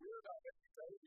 You're not going to be saved.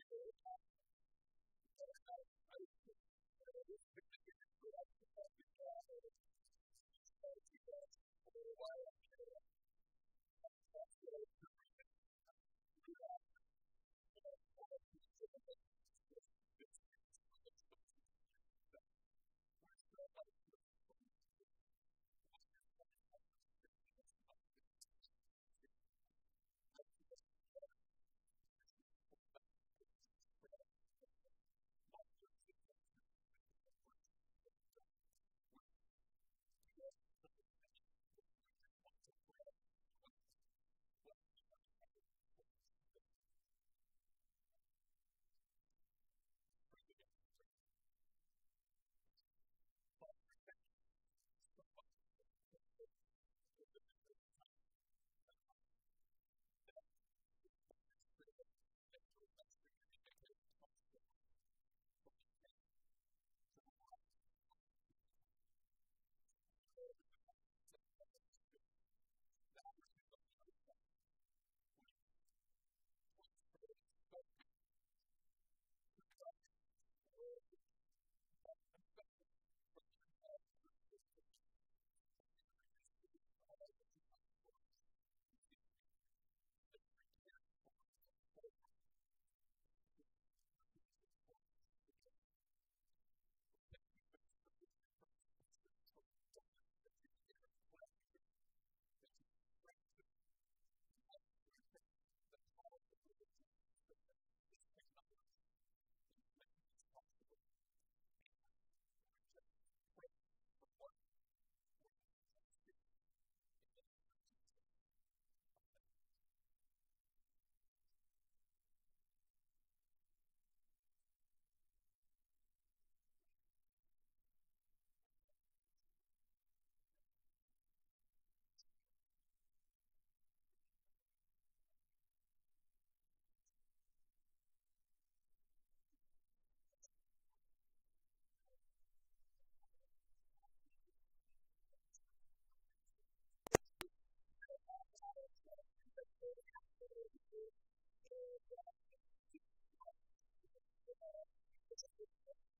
Thank you.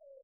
it's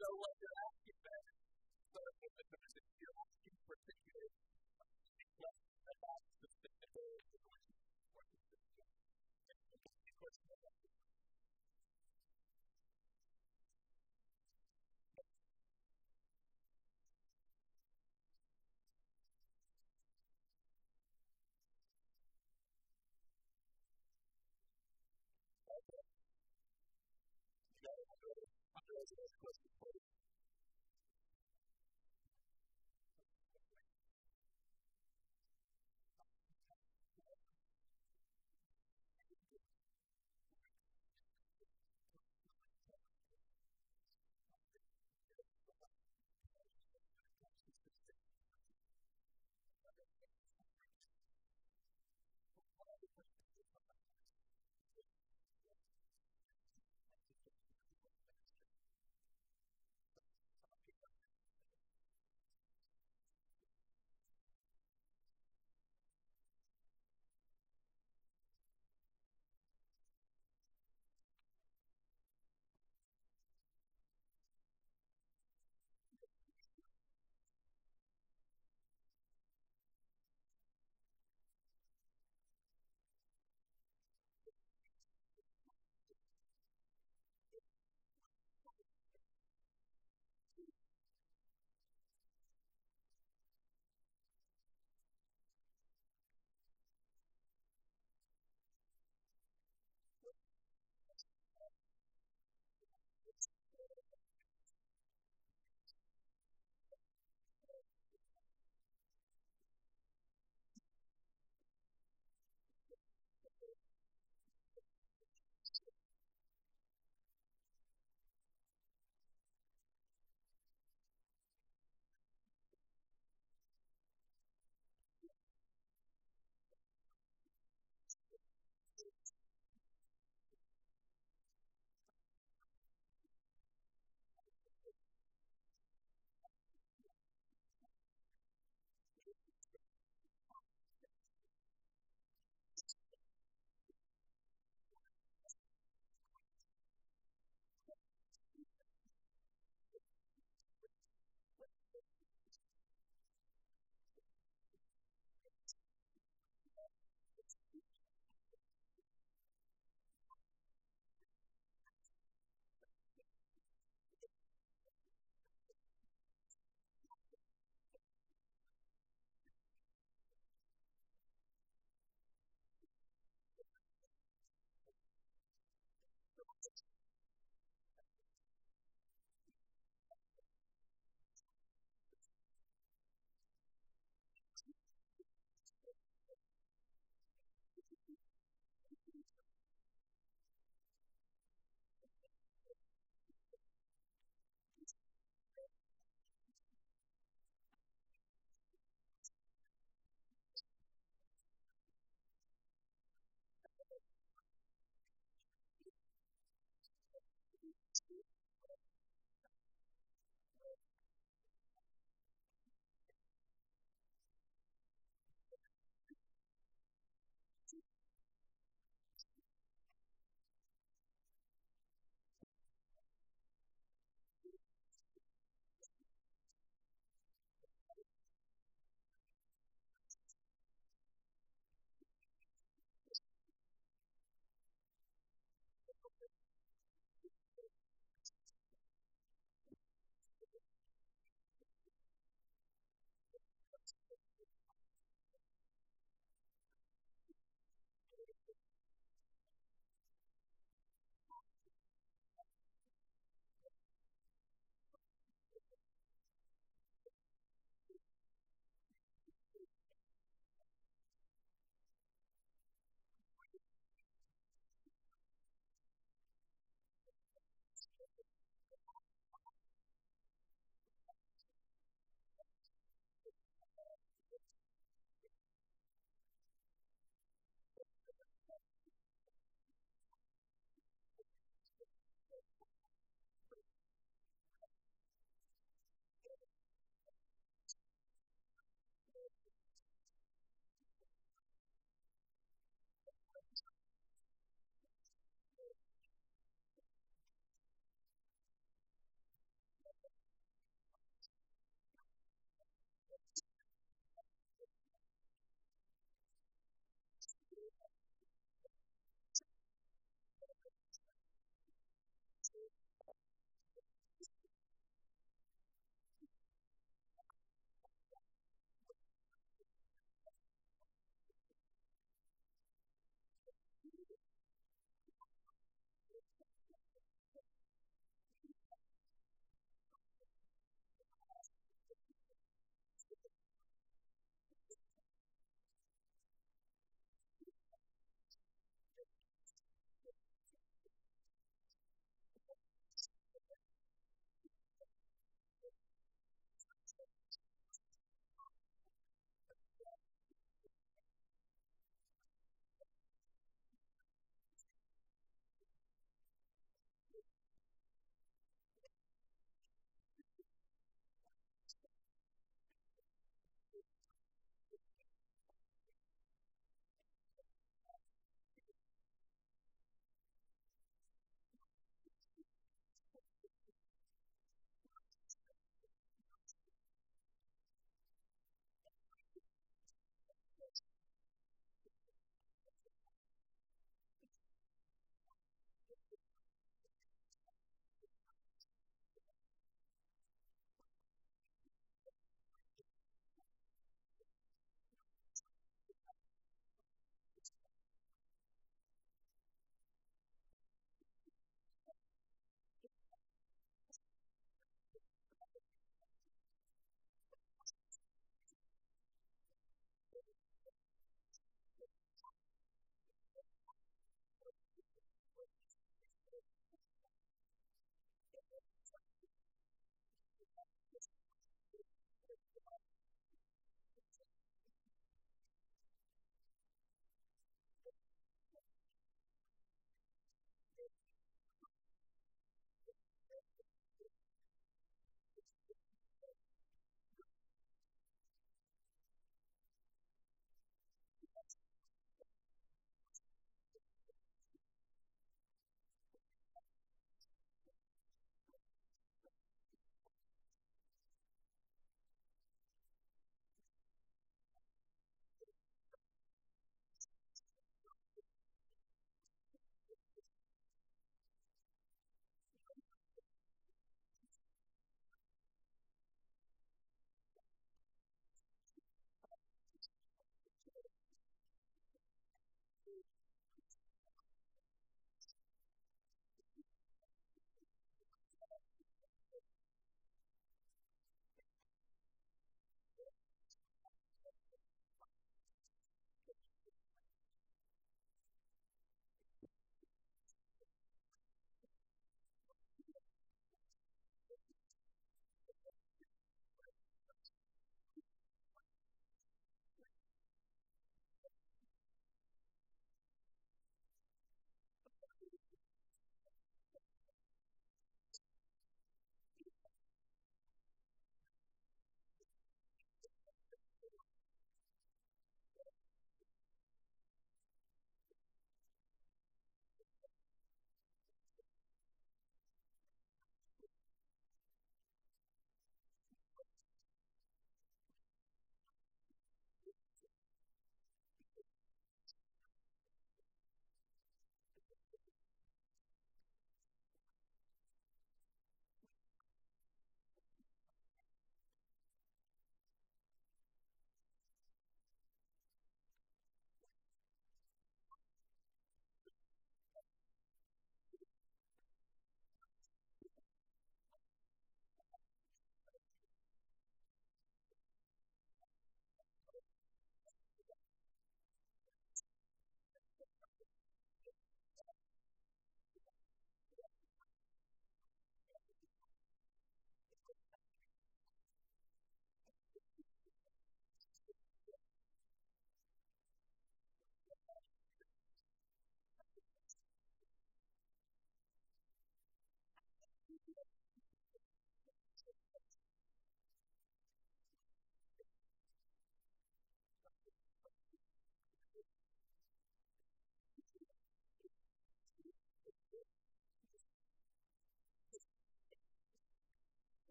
So what you're asking then, so if you're asking particular questions about specific areas in which what is the question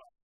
About.